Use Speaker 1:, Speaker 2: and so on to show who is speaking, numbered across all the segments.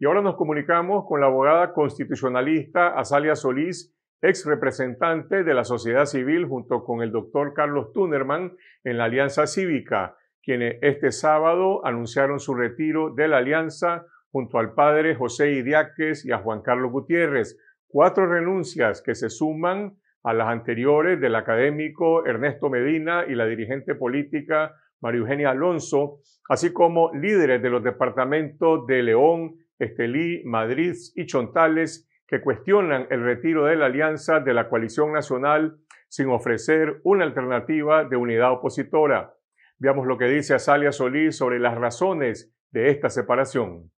Speaker 1: Y ahora nos comunicamos con la abogada constitucionalista Azalia Solís, ex representante de la sociedad civil junto con el doctor Carlos Tunerman en la Alianza Cívica, quienes este sábado anunciaron su retiro de la alianza junto al padre José Idiáquez y a Juan Carlos Gutiérrez. Cuatro renuncias que se suman a las anteriores del académico Ernesto Medina y la dirigente política María Eugenia Alonso, así como líderes de los departamentos de León, Estelí, Madrid y Chontales, que cuestionan el retiro de la alianza de la coalición nacional sin ofrecer una alternativa de unidad opositora. Veamos lo que dice Azalia Solís sobre las razones de esta separación.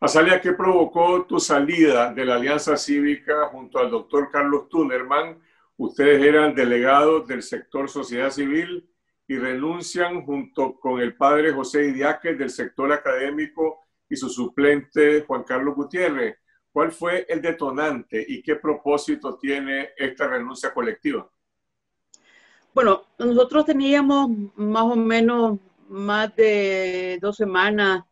Speaker 1: Azalia, ¿qué provocó tu salida de la Alianza Cívica junto al doctor Carlos Tunerman? Ustedes eran delegados del sector sociedad civil y renuncian junto con el padre José Idiáquez del sector académico y su suplente Juan Carlos Gutiérrez. ¿Cuál fue el detonante y qué propósito tiene esta renuncia colectiva?
Speaker 2: Bueno, nosotros teníamos más o menos más de dos semanas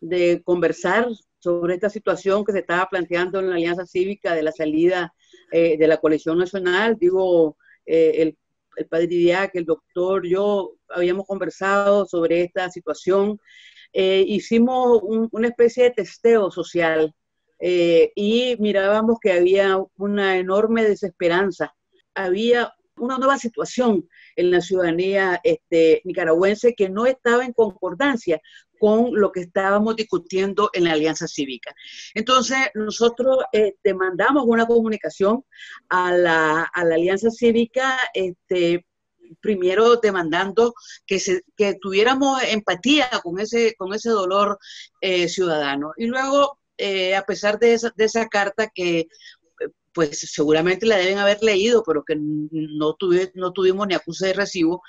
Speaker 2: de conversar sobre esta situación que se estaba planteando en la Alianza Cívica de la salida eh, de la coalición nacional. Digo, eh, el el padre que el doctor, yo habíamos conversado sobre esta situación. Eh, hicimos una especie de testeo social eh, y mirábamos que había una enorme desesperanza. Había una nueva situación en la ciudadanía este, nicaragüense que no estaba en concordancia con lo que estábamos discutiendo en la Alianza Cívica. Entonces, nosotros este, mandamos una comunicación a la, Alianza Cívica, este, primero demandando que, se, que tuviéramos empatía con ese, con ese dolor eh, ciudadano. Y luego, eh, a pesar de esa, de esa carta que pues seguramente la deben haber leído, pero que no, no tuvimos ni acuse de recibo,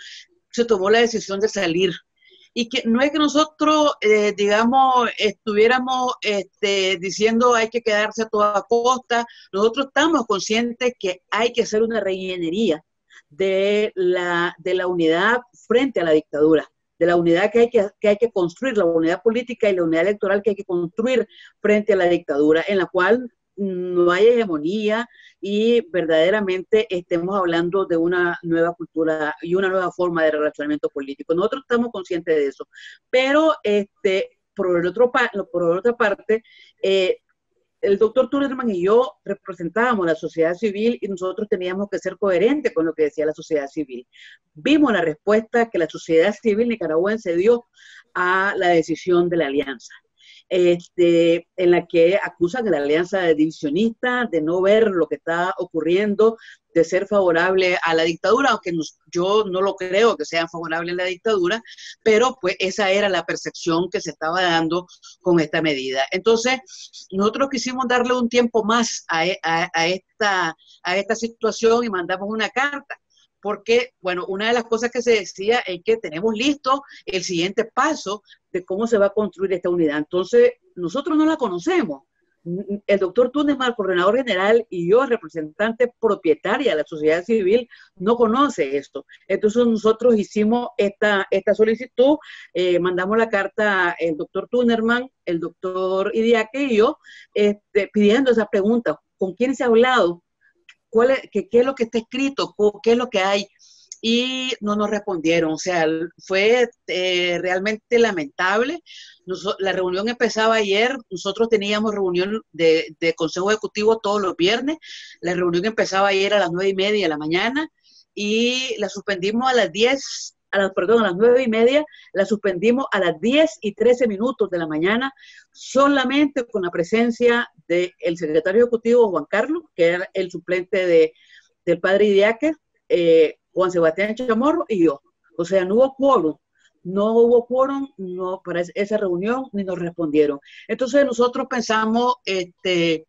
Speaker 2: se tomó la decisión de salir. Y que no es que nosotros, eh, digamos, estuviéramos este, diciendo hay que quedarse a toda costa, nosotros estamos conscientes que hay que hacer una reingeniería de la, de la unidad frente a la dictadura de la unidad que hay que, que hay que construir, la unidad política y la unidad electoral que hay que construir frente a la dictadura, en la cual no hay hegemonía y verdaderamente estemos hablando de una nueva cultura y una nueva forma de relacionamiento político. Nosotros estamos conscientes de eso, pero este, por, el otro, por otra parte, eh, el doctor Turnerman y yo representábamos la sociedad civil y nosotros teníamos que ser coherentes con lo que decía la sociedad civil. Vimos la respuesta que la sociedad civil nicaragüense dio a la decisión de la alianza este, en la que acusan a la alianza divisionista de no ver lo que está ocurriendo, de ser favorable a la dictadura, aunque yo no lo creo que sean favorables a la dictadura, pero pues esa era la percepción que se estaba dando con esta medida. Entonces, nosotros quisimos darle un tiempo más a, a esta, a esta situación y mandamos una carta porque, bueno, una de las cosas que se decía es que tenemos listo el siguiente paso de cómo se va a construir esta unidad. Entonces, nosotros no la conocemos. El doctor Túnez, coordinador general, y yo, representante propietaria de la sociedad civil, no conoce esto. Entonces nosotros hicimos esta, esta solicitud, eh, mandamos la carta el doctor Tunerman, el doctor Idiaque y yo, este, pidiendo esa pregunta, ¿con quién se ha hablado? ¿Cuál es, qué, es lo que está escrito? ¿Qué es lo que hay? y no nos respondieron. O sea, fue eh, realmente lamentable. la reunión empezaba ayer, nosotros teníamos reunión de, Consejo Ejecutivo todos los viernes. La reunión empezaba ayer a las nueve y media de la mañana y la suspendimos a las 10, a las, perdón, a las nueve y media, la suspendimos a las 10 y 13 minutos de la mañana, solamente con la presencia del secretario ejecutivo Juan Carlos, que era el suplente de, del padre Idiáquez, eh, Juan Sebastián Chamorro y yo. O sea, no hubo quórum, no hubo quórum no, para esa reunión ni nos respondieron. Entonces nosotros pensamos este,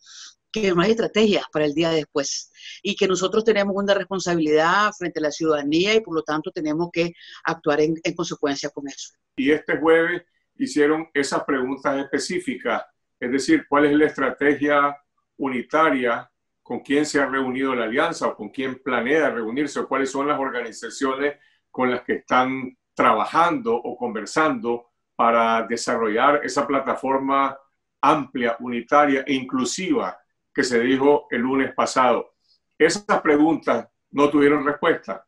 Speaker 2: que no hay estrategia para el día después y que nosotros tenemos una responsabilidad frente a la ciudadanía y por lo tanto tenemos que actuar en consecuencia con eso.
Speaker 1: Y este jueves hicieron esas preguntas específicas, es decir, cuál es la estrategia unitaria con quién se ha reunido la alianza o con quién planea reunirse o cuáles son las organizaciones con las que están trabajando o conversando para desarrollar esa plataforma amplia, unitaria e inclusiva que se dijo el lunes pasado. Esas preguntas no tuvieron respuesta.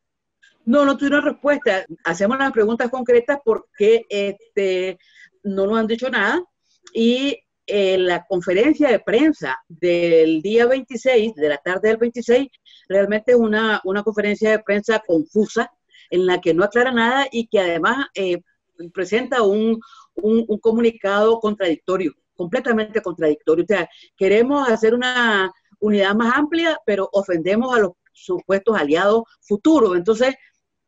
Speaker 2: No, no tuvieron respuesta. Hacemos las preguntas concretas porque este, no nos han dicho nada y eh, la conferencia de prensa del día 26, de la tarde del 26, realmente es una, una conferencia de prensa confusa en la que no aclara nada y que además eh, presenta un, un, un, comunicado contradictorio, completamente contradictorio. O sea, queremos hacer una unidad más amplia, pero ofendemos a los supuestos aliados futuros. Entonces,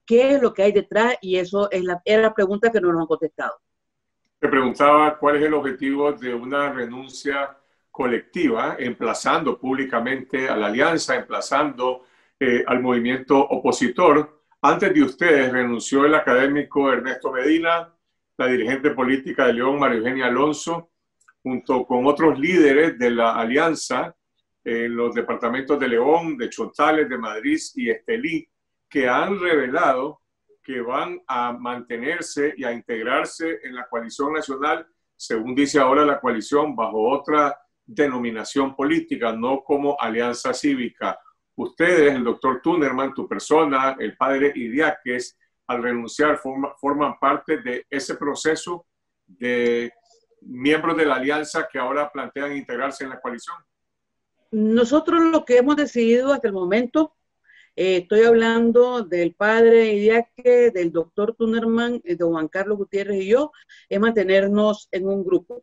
Speaker 2: ¿qué es lo que hay detrás? Y eso es la, era la pregunta que no nos han contestado.
Speaker 1: Te preguntaba cuál es el objetivo de una renuncia colectiva, emplazando públicamente a la alianza, emplazando eh, al movimiento opositor. Antes de ustedes renunció el académico Ernesto Medina, la dirigente política de León, María Eugenia Alonso, junto con otros líderes de la alianza en los departamentos de León, de Chontales, de Madrid y Estelí, que han revelado que van a mantenerse y a integrarse en la coalición nacional, según dice ahora la coalición, bajo otra denominación política, no como alianza cívica. Ustedes, el doctor Tunerman, tu persona, el padre Idiáquez, al renunciar forman parte de ese proceso de miembros de la alianza que ahora plantean integrarse en la coalición.
Speaker 2: Nosotros lo que hemos decidido hasta el momento eh, estoy hablando del padre Idiaque, del doctor Tunerman, eh, de Juan Carlos Gutiérrez y yo, es mantenernos en un grupo.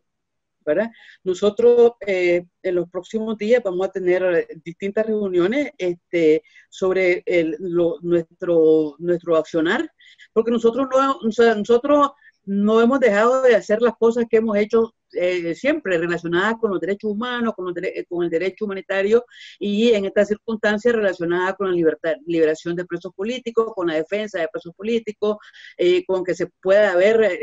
Speaker 2: ¿verdad? Nosotros eh, en los próximos días vamos a tener distintas reuniones este, sobre el, lo, nuestro, nuestro accionar, porque nosotros no, o sea, nosotros no hemos dejado de hacer las cosas que hemos hecho eh, siempre relacionadas con los derechos humanos, con, eh, con, el derecho humanitario y en estas circunstancias relacionadas con la libertad, liberación de presos políticos, con la defensa de presos políticos, eh, con que se pueda haber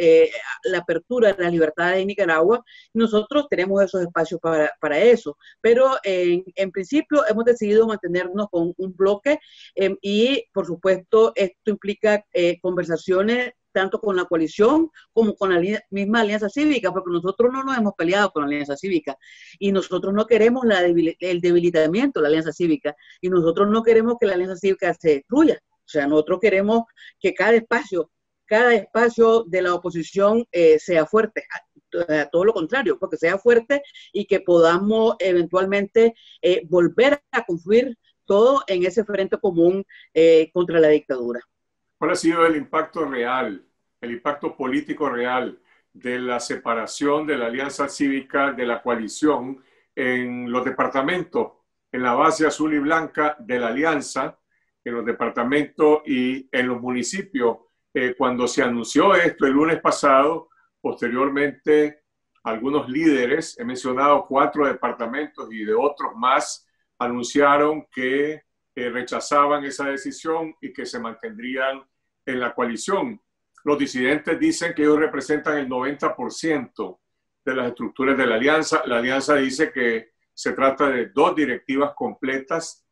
Speaker 2: la apertura de las libertades en Nicaragua. Nosotros tenemos esos espacios para, para eso, pero en, en, principio hemos decidido mantenernos con un bloque em, y, por supuesto, esto implica conversaciones tanto con la coalición como con la misma alianza cívica, porque nosotros no nos hemos peleado con la alianza cívica y nosotros no queremos el debilitamiento de la alianza cívica y nosotros no queremos que la alianza cívica se destruya. O sea, nosotros queremos que cada espacio, cada espacio de la oposición eh, sea fuerte, a, todo lo contrario, porque sea fuerte y que podamos eventualmente eh, volver a confluir todo en ese frente común eh, contra la dictadura.
Speaker 1: ¿Cuál ha sido el impacto real, el impacto político real de la separación de la alianza cívica de la coalición en los departamentos, en la base azul y blanca de la alianza, en los departamentos y en los municipios? Eh, cuando se anunció esto el lunes pasado, posteriormente algunos líderes, he mencionado cuatro departamentos y de otros más, anunciaron que eh, rechazaban esa decisión y que se mantendrían en la coalición. Los disidentes dicen que ellos representan el 90% de las estructuras de la alianza. La alianza dice que se trata de dos directivas completas,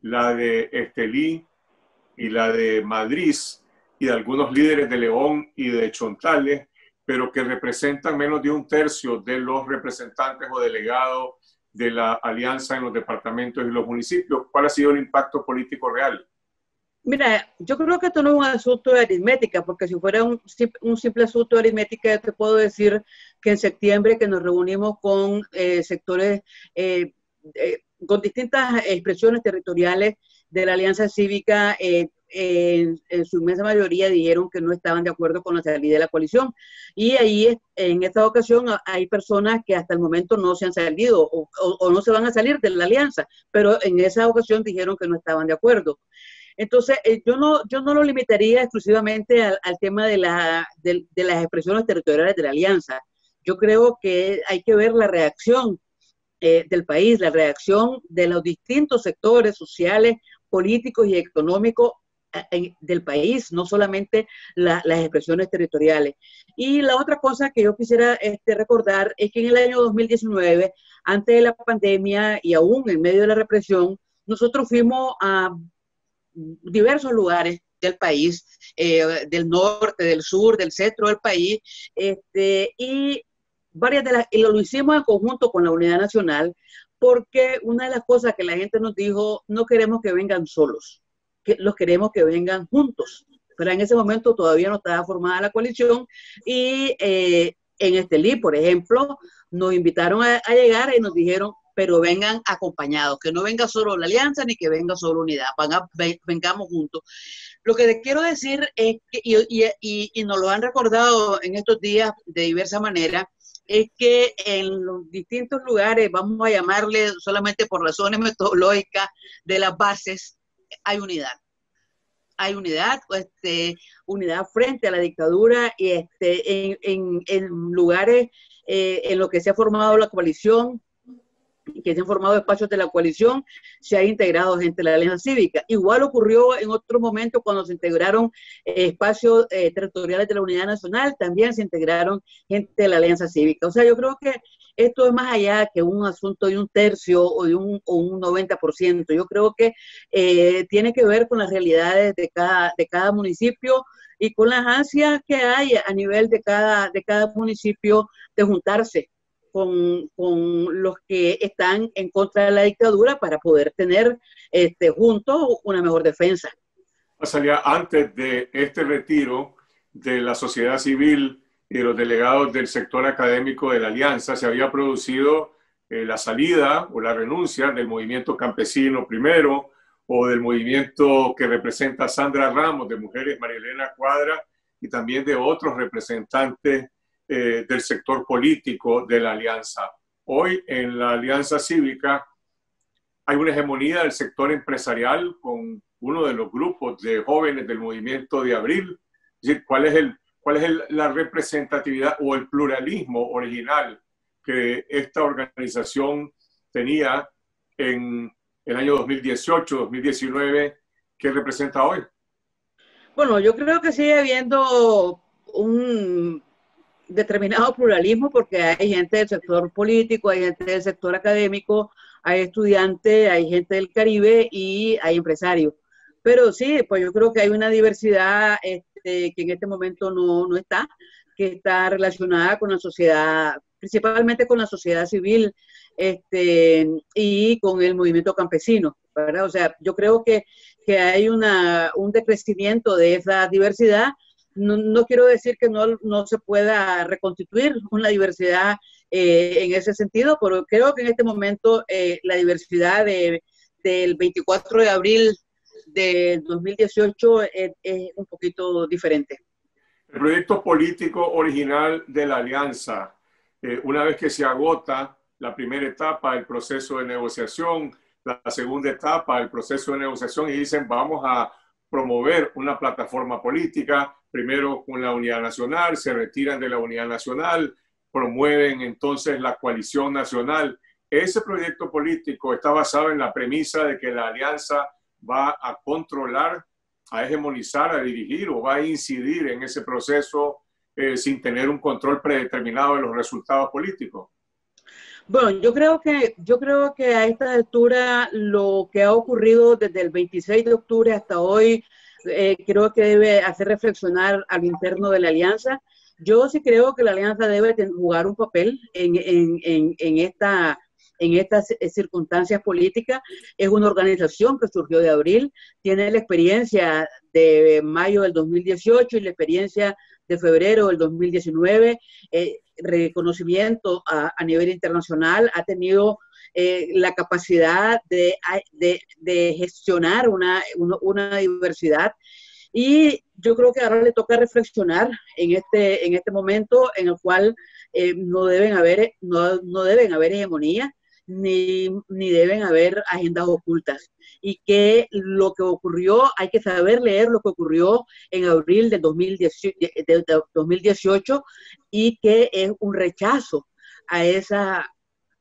Speaker 1: la de Estelí y la de Madrid, y de algunos líderes de León y de Chontales, pero que representan menos de un tercio de los representantes o delegados de la alianza en los departamentos y los municipios. ¿Cuál ha sido el impacto político real?
Speaker 2: Mira, yo creo que esto no es un asunto de aritmética, porque si fuera un, un simple asunto de aritmética, te puedo decir que en septiembre que nos reunimos con eh, sectores, eh, eh, con distintas expresiones territoriales de la Alianza Cívica, en, en, su inmensa mayoría dijeron que no estaban de acuerdo con la salida de la coalición. Y ahí, en esta ocasión, hay personas que hasta el momento no se han salido o, o no se van a salir de la alianza, pero en esa ocasión dijeron que no estaban de acuerdo. Entonces, eh, yo, no, yo no lo limitaría exclusivamente al, tema de, la, de, las expresiones territoriales de la alianza. Yo creo que hay que ver la reacción eh, del país, la reacción de los distintos sectores sociales, políticos y económicos eh, del país, no solamente las expresiones territoriales. Y la otra cosa que yo quisiera este, recordar es que en el año 2019, antes de la pandemia y aún en medio de la represión, nosotros fuimos a diversos lugares del país, eh, del norte, del sur, del centro del país, este, y varias de las, y lo hicimos en conjunto con la Unidad Nacional, porque una de las cosas que la gente nos dijo, no queremos que vengan solos, que los queremos que vengan juntos. Pero en ese momento todavía no estaba formada la coalición y eh, en Estelí, por ejemplo, nos invitaron a, llegar y nos dijeron, pero vengan acompañados, que no venga solo la alianza ni que venga solo unidad, vengamos juntos. Lo que les quiero decir es que, y, y, nos lo han recordado en estos días de diversa manera, es que en los distintos lugares, vamos a llamarle solamente por razones metodológicas de las bases, hay unidad. Hay unidad, este, unidad frente a la dictadura y este, en, en, lugares eh, en los que se ha formado la coalición, que se han formado espacios de la coalición, se ha integrado gente de la Alianza Cívica. Igual ocurrió en otro momento cuando se integraron eh, espacios eh, territoriales de la Unidad Nacional, también se integraron gente de la Alianza Cívica. O sea, yo creo que esto es más allá que un asunto de un tercio o de un, o un 90%. Yo creo que eh, tiene que ver con las realidades de cada, de cada municipio y con las ansias que hay a nivel de cada, de cada municipio de juntarse con, con, los que están en contra de la dictadura para poder tener este, juntos una mejor defensa.
Speaker 1: Pasaría antes de este retiro de la sociedad civil y de los delegados del sector académico de la Alianza, se había producido eh, la salida o la renuncia del movimiento campesino primero o del movimiento que representa Sandra Ramos de Mujeres María Elena Cuadra y también de otros representantes eh, del sector político de la alianza. Hoy en la alianza cívica hay una hegemonía del sector empresarial con uno de los grupos de jóvenes del movimiento de abril. ¿cuál es, el, cuál es la representatividad o el pluralismo original que esta organización tenía en el año 2018, 2019, que representa hoy?
Speaker 2: Bueno, yo creo que sigue habiendo un determinado pluralismo porque hay gente del sector político, hay gente del sector académico, hay estudiantes, hay gente del Caribe y hay empresarios. Pero sí, pues yo creo que hay una diversidad este, que en este momento no, no está, que está relacionada con la sociedad, principalmente con la sociedad civil este, y con el movimiento campesino. ¿verdad? O sea, yo creo que, que hay una, un decrecimiento de esa diversidad no, quiero decir que no, se pueda reconstituir una diversidad eh, en ese sentido, pero creo que en este momento eh, la diversidad del 24 de abril de 2018 es, un poquito diferente.
Speaker 1: El proyecto político original de la alianza, eh, una vez que se agota la primera etapa del proceso de negociación, la segunda etapa del proceso de negociación y dicen vamos a promover una plataforma política, primero con la Unidad Nacional, se retiran de la Unidad Nacional, promueven entonces la coalición nacional. Ese proyecto político está basado en la premisa de que la alianza va a controlar, a hegemonizar, a dirigir o va a incidir en ese proceso eh, sin tener un control predeterminado de los resultados políticos.
Speaker 2: Bueno, yo creo que yo creo que a esta altura lo que ha ocurrido desde el 26 de octubre hasta hoy eh, creo que debe hacer reflexionar al interno de la alianza. Yo sí creo que la alianza debe jugar un papel en, en, en, esta, en estas circunstancias políticas. Es una organización que surgió de abril, tiene la experiencia de mayo del 2018 y la experiencia de febrero del 2019, eh, reconocimiento a, nivel internacional, ha tenido eh, la capacidad de, de, gestionar una, una, diversidad. Y yo creo que ahora le toca reflexionar en este, en este momento en el cual eh, no, deben haber, no, no deben haber hegemonía, ni, ni, deben haber agendas ocultas. Y que lo que ocurrió, hay que saber leer lo que ocurrió en abril del 2018, de 2018 y que es un rechazo a esa,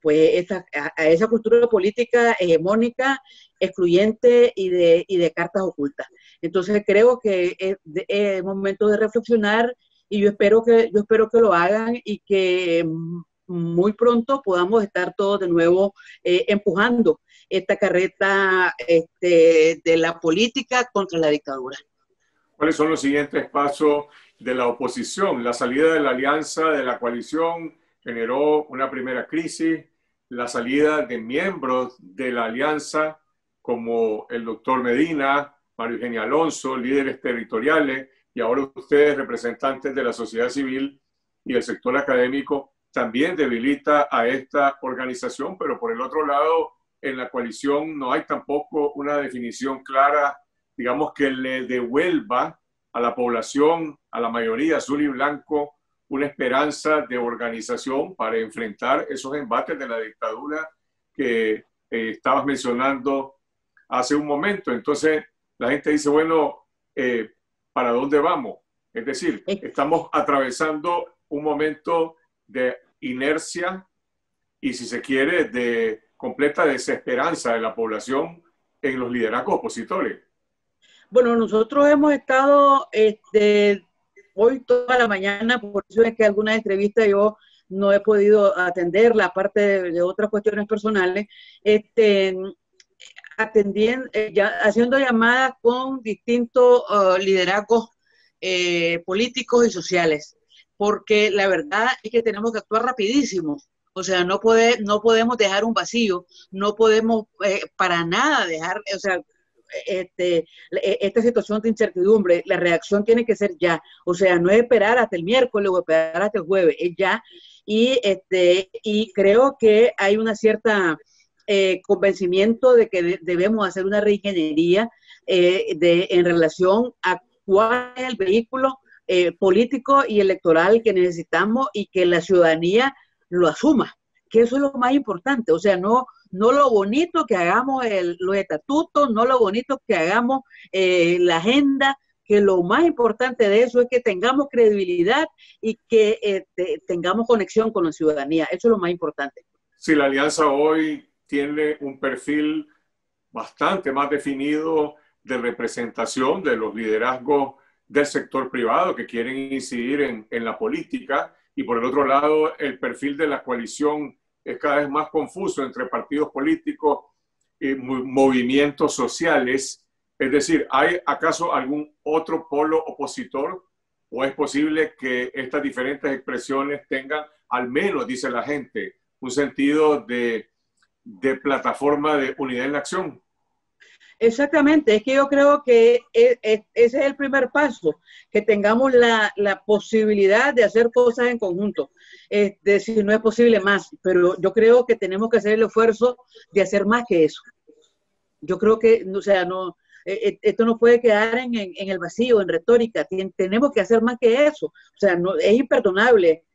Speaker 2: pues a, esa cultura política hegemónica, excluyente y de, y de cartas ocultas. Entonces creo que es, momento de reflexionar y yo espero que, yo espero que lo hagan y que muy pronto podamos estar todos de nuevo eh, empujando esta carreta este, de la política contra la dictadura.
Speaker 1: ¿Cuáles son los siguientes pasos de la oposición? La salida de la alianza, de la coalición, generó una primera crisis. La salida de miembros de la alianza, como el doctor Medina, Mario Eugenia Alonso, líderes territoriales, y ahora ustedes, representantes de la sociedad civil y el sector académico, también debilita a esta organización, pero por el otro lado, en la coalición no hay tampoco una definición clara, digamos, que le devuelva a la población, a la mayoría azul y blanco, una esperanza de organización para enfrentar esos embates de la dictadura que eh, estabas mencionando hace un momento. Entonces, la gente dice, bueno, eh, ¿para dónde vamos? Es decir, estamos atravesando un momento de inercia y, si se quiere, de completa desesperanza de la población en los liderazgos opositores.
Speaker 2: Bueno, nosotros hemos estado este, hoy toda la mañana, por eso es que algunas entrevistas yo no he podido atenderla, aparte de, otras cuestiones personales, este, atendiendo, eh, ya, haciendo llamadas con distintos uh, liderazgos eh, políticos y sociales, porque la verdad es que tenemos que actuar rapidísimo. O sea, no, puede, no podemos dejar un vacío, no podemos eh, para nada dejar, o sea, este, e, esta situación de incertidumbre, la reacción tiene que ser ya. O sea, no es esperar hasta el miércoles o esperar hasta el jueves, es ya. Y, este, y creo que hay una cierta eh, convencimiento de que debemos hacer una reingeniería eh, de, en relación a cuál es el vehículo eh, político y electoral que necesitamos y que la ciudadanía lo asuma, que eso es lo más importante, o sea, no, no lo bonito que hagamos los estatutos, no lo bonito que hagamos eh, la agenda, que lo más importante de eso es que tengamos credibilidad y que eh, tengamos conexión con la ciudadanía, eso es lo más importante.
Speaker 1: Si la alianza hoy tiene un perfil bastante más definido de representación de los liderazgos del sector privado que quieren incidir en, en la política y por el otro lado el perfil de la coalición es cada vez más confuso entre partidos políticos y movimientos sociales. Es decir, ¿hay acaso algún otro polo opositor o es posible que estas diferentes expresiones tengan, al menos, dice la gente, un sentido de, de plataforma de unidad en la acción?
Speaker 2: Exactamente, es que yo creo que e, e, ese es el primer paso, que tengamos la, posibilidad de hacer cosas en conjunto, este, si no es posible más, pero yo creo que tenemos que hacer el esfuerzo de hacer más que eso. Yo creo que, o sea, no, e, esto no puede quedar en, el vacío, en retórica, tenemos que hacer más que eso, o sea, no, es imperdonable,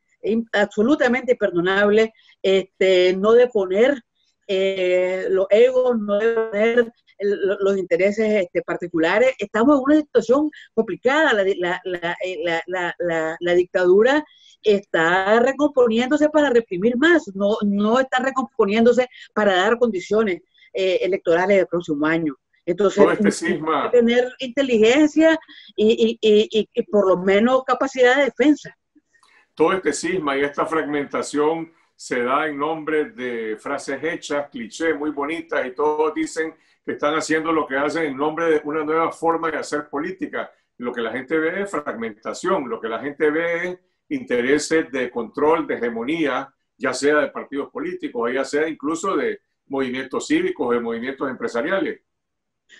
Speaker 2: absolutamente imperdonable este, no deponer eh, los egos, no deponer los intereses este, particulares. Estamos en una situación complicada. La, la, la, la, dictadura está recomponiéndose para reprimir más, no, no está recomponiéndose para dar condiciones eh, electorales del próximo año. Entonces, este tener inteligencia y, y, y, por lo menos capacidad de defensa.
Speaker 1: Todo este cisma y esta fragmentación se da en nombre de frases hechas, clichés muy bonitas y todos dicen que están haciendo lo que hacen en nombre de una nueva forma de hacer política. Lo que la gente ve es fragmentación, lo que la gente ve es intereses de control, de hegemonía, ya sea de partidos políticos, ya sea incluso de movimientos cívicos, de movimientos empresariales.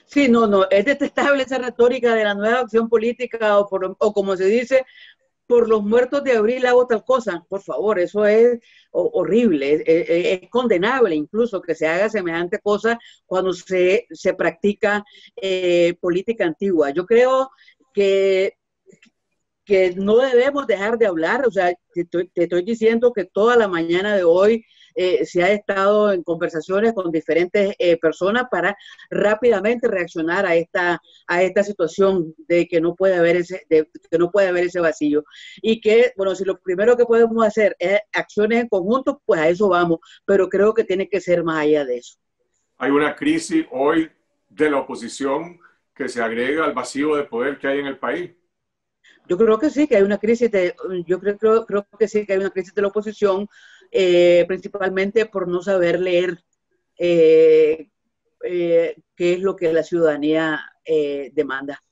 Speaker 2: Sí, no, no, es detestable esa retórica de la nueva acción política o, o como se dice, por los muertos de abril hago tal cosa. Por favor, eso es horrible, es, condenable incluso que se haga semejante cosa cuando se, se practica eh, política antigua. Yo creo que que no debemos dejar de hablar, o sea, te estoy, diciendo que toda la mañana de hoy eh, se ha estado en conversaciones con diferentes eh, personas para rápidamente reaccionar a esta, a esta situación de que no puede haber ese, de, que no puede haber ese vacío. Y que, bueno, si lo primero que podemos hacer es acciones en conjunto, pues a eso vamos, pero creo que tiene que ser más allá de eso.
Speaker 1: Hay una crisis hoy de la oposición que se agrega al vacío de poder que hay en el país.
Speaker 2: Yo creo que sí, que hay una crisis de, yo creo, creo, creo que sí, que hay una crisis de la oposición, eh, principalmente por no saber leer eh, eh, qué es lo que la ciudadanía demanda.